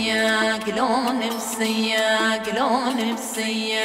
نفسية كلهم نفسية كلهم نفسية